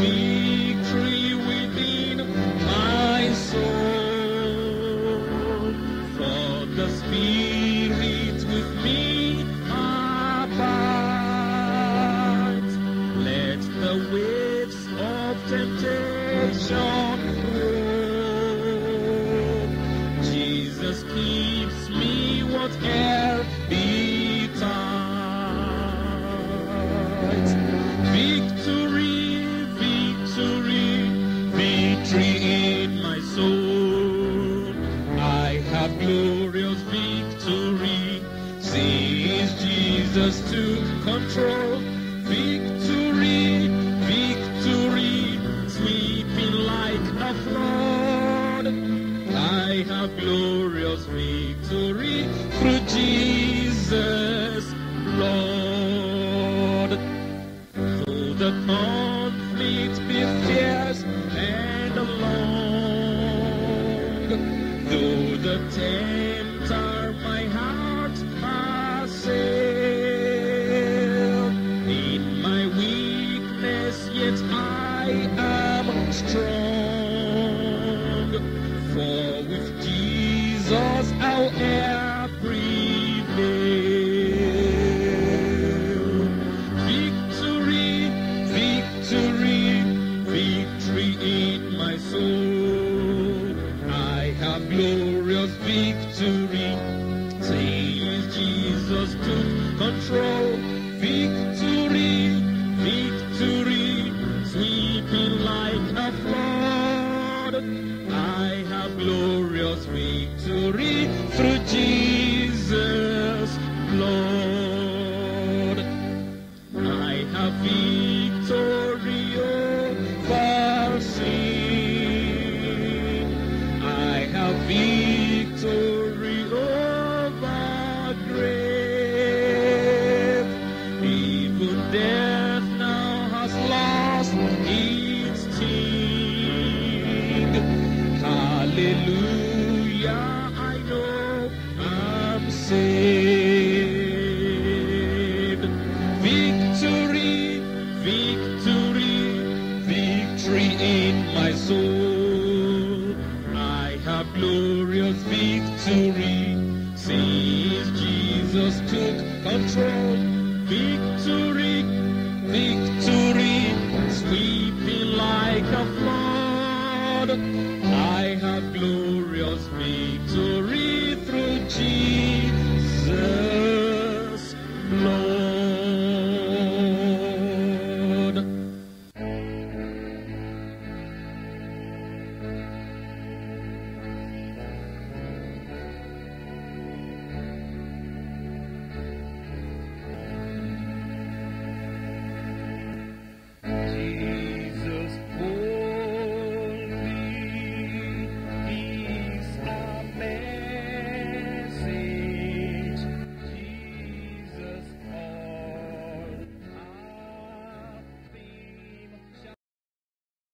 victory within my soul. For the Spirit with me abides. Let the waves of temptation roll. Jesus keeps me whatever control. Victory, victory, sweeping like a flood. I have glorious victory through Jesus, Lord. Though the conflict I am strong. For with Jesus I'll e'er prevail. Victory, victory, victory in my soul. I have glorious victory since Jesus took control. Victory, glorious victory through Jesus, Lord. I have Hallelujah, I know I'm saved. Victory, victory, victory in my soul. I have glorious victory since Jesus took control. Victory, victory, sweeping like a flood. be.